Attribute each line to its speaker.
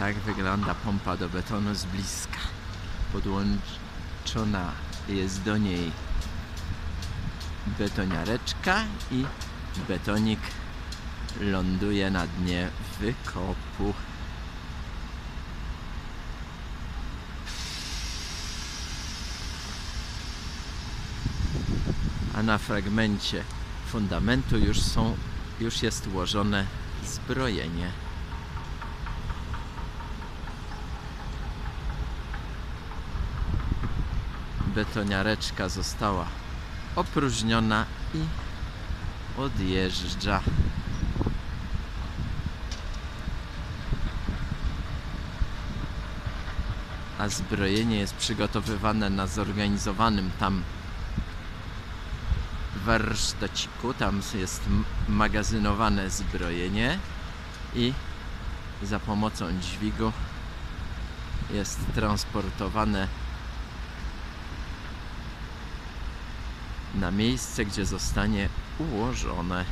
Speaker 1: Tak wygląda pompa do betonu z bliska. Podłączona jest do niej betoniareczka i betonik ląduje na dnie wykopu. A na fragmencie fundamentu już są, już jest ułożone zbrojenie. Betoniareczka została opróżniona i odjeżdża. A zbrojenie jest przygotowywane na zorganizowanym tam warsztaciku. Tam jest magazynowane zbrojenie i za pomocą dźwigu jest transportowane na miejsce, gdzie zostanie ułożone.